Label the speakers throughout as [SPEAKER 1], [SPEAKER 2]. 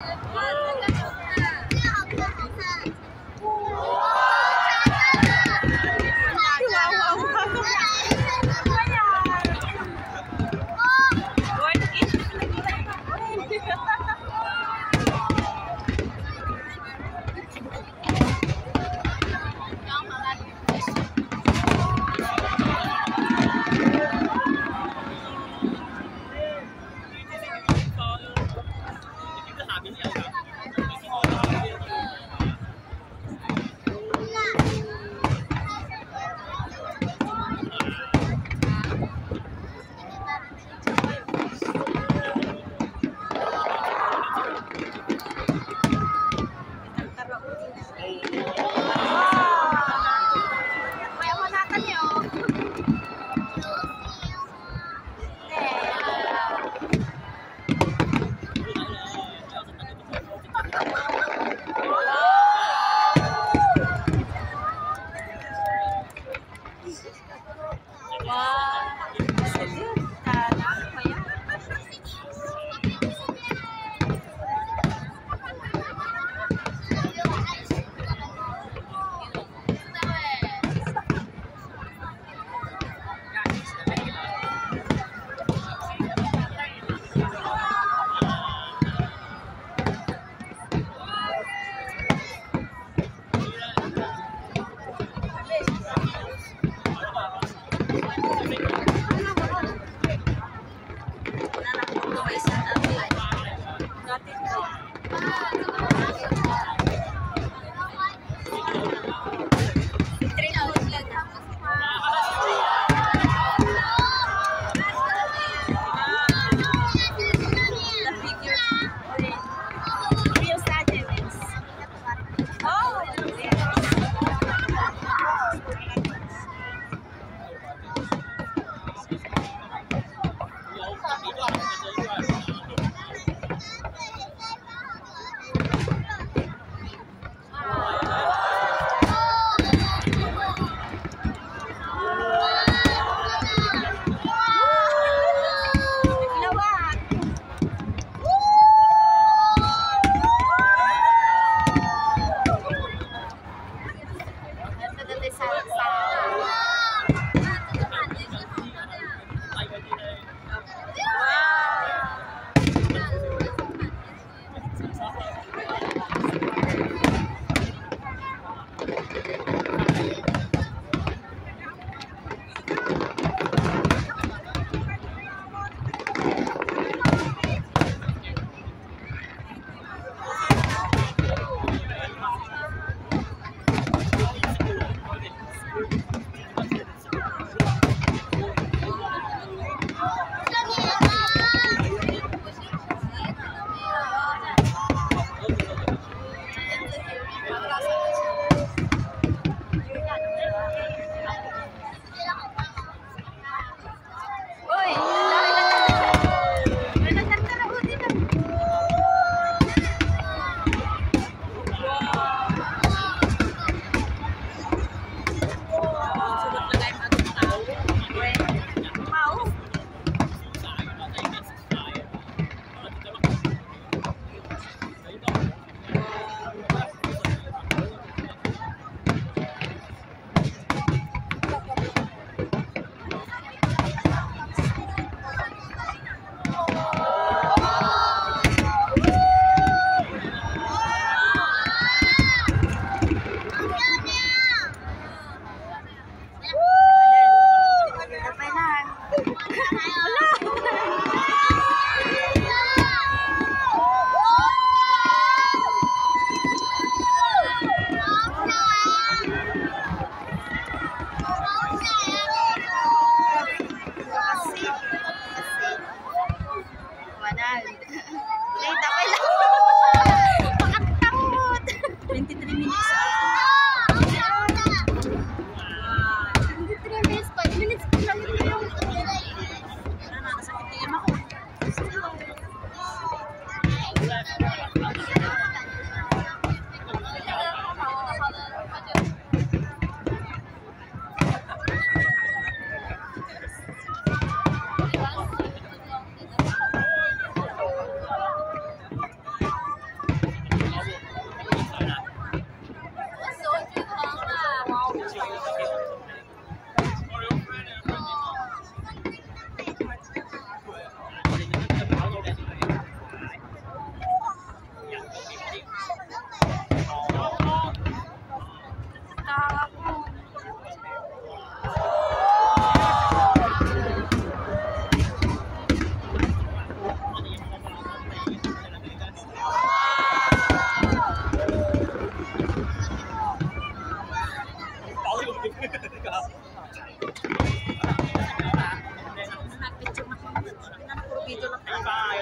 [SPEAKER 1] Thank you.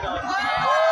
[SPEAKER 1] United.